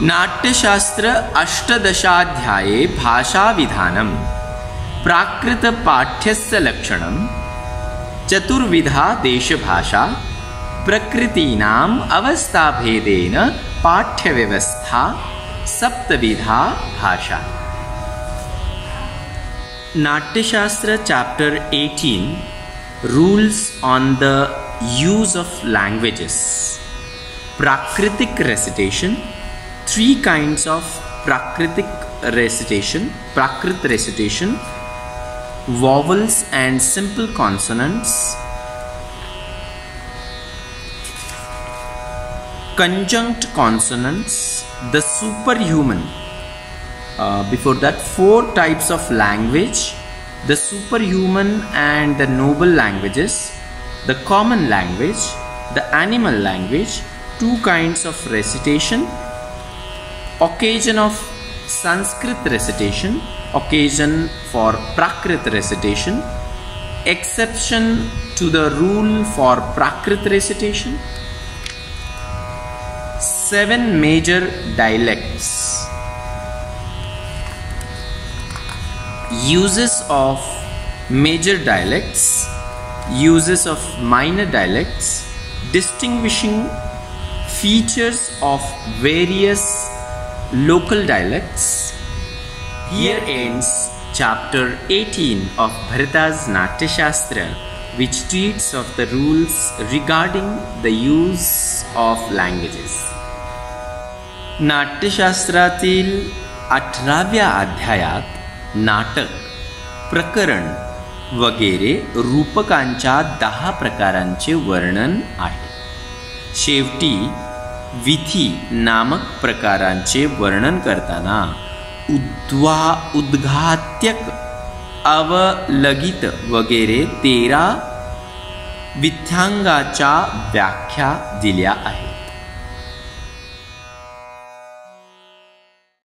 नाट्यशास्त्र अष्टदशाध्याये भाषाविधानं प्राकृतपाठ्यस्य लक्षणं चतुर्विधा देशभाषा प्रकृतीनाम् अवस्थाभेदेन पाठ्यव्यवस्था सप्तविधा भाषा। Natyashastra chapter 18 rules on the use of languages prakritik recitation three kinds of prakritic recitation prakrit recitation vowels and simple consonants conjunct consonants the superhuman. Uh, before that four types of language the superhuman and the noble languages the common language the animal language two kinds of recitation occasion of Sanskrit recitation, occasion for Prakrit recitation, exception to the rule for Prakrit recitation, seven major dialects, uses of major dialects, uses of minor dialects, distinguishing features of various local dialects. Here ends chapter 18 of Bharata's Natyashastra, which treats of the rules regarding the use of languages. नाट्यशास्त्रातील अठराव्या अध्यायात नाटक प्रकरण वगैरे रूपकांच्या दहा प्रकारांचे वर्णन आहे शेवटी विधी नामक प्रकारांचे वर्णन करताना उद्वा उद्घात्यक अवलगित वगैरे तेरा विथ्यांगाच्या व्याख्या दिल्या आहेत.